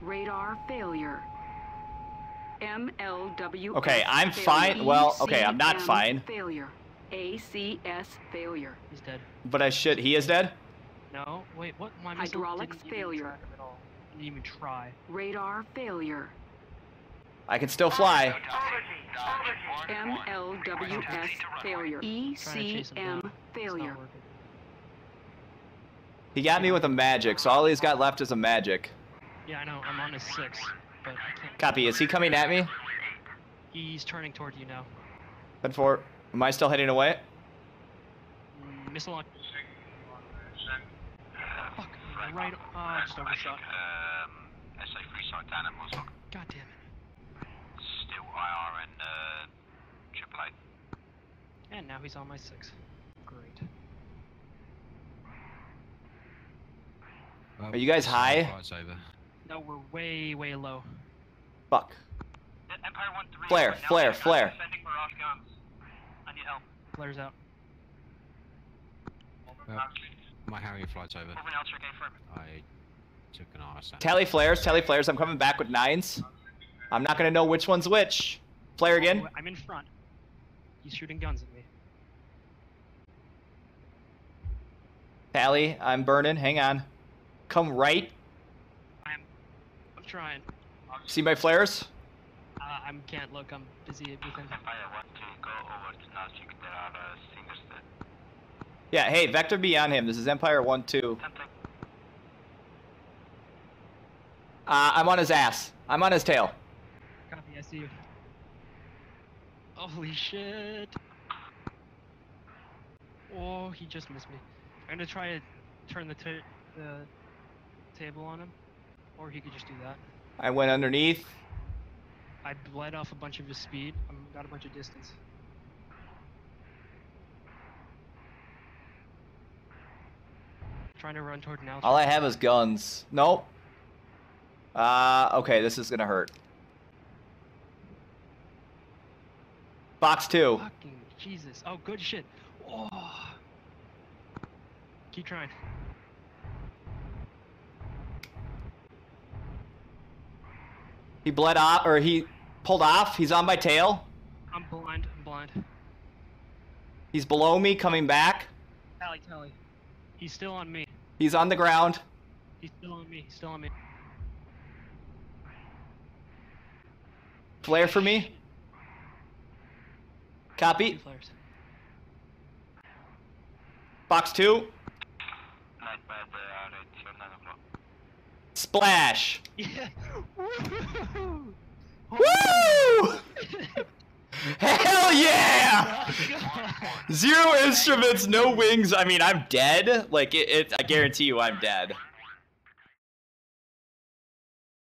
Radar failure. MLW. Okay, I'm fine- well, okay, I'm not fine. Failure. ACS failure. He's dead. But I should. He is dead. No, wait, what? My Hydraulics didn't failure. track him at all. Didn't even try. Radar failure. I can still fly. MLWS failure. Trying to chase him down. ECM failure. He got me with a magic, so all he's got left is a magic. Yeah, I know. I'm on his six, but I can't. Copy. Is he coming at me? He's turning toward you now. Head for. Am I still heading away? Mm, Missile on. Fuck. Right. Uh, just overshot. Um, SA3 site down. God damn it. Still IR and uh, AAA. And now he's on my six. Great. Are you guys high? Flight's over. No, we're way, way low. Fuck. Empire 1-3. Flare, right flare, guys, flare. Sending barrage guns. I need help. Flares out. Uh, my Harrier flight's over. Moving out, check A firm. I took an RSM. Tally flares. Tally flares. I'm coming back with nines. I'm not gonna know which one's which. Flare again. Oh, I'm in front. He's shooting guns at me. Tally. I'm burning. Hang on. Come right. Trying. See my flares? Uh, I can't look. I'm busy with him. Empire 1-2, go over to Nalchik. There are singers there. Yeah. Hey, vector be on him. This is Empire One Two. Uh, I'm on his ass. I'm on his tail. Copy. I see you. Holy shit! Oh, he just missed me. I'm gonna try to turn the the table on him, or he could just do that. I went underneath. I bled off a bunch of his speed. I got a bunch of distance. Trying to run toward now. All I have is guns. Nope. Uh, okay, this is gonna hurt. Box two. Fucking Jesus. Oh, good shit. Oh. Keep trying. He bled off, or he pulled off. He's on my tail. I'm blind. I'm blind. He's below me, coming back. Tally, tally. He's still on me. He's on the ground. He's still on me. He's still on me. Flare for me. Two Copy. flares. Box two. Splash. Yeah. Woo! Woo! Hell yeah! Zero instruments, no wings. I mean, I'm dead. Like it, it I guarantee you, I'm dead.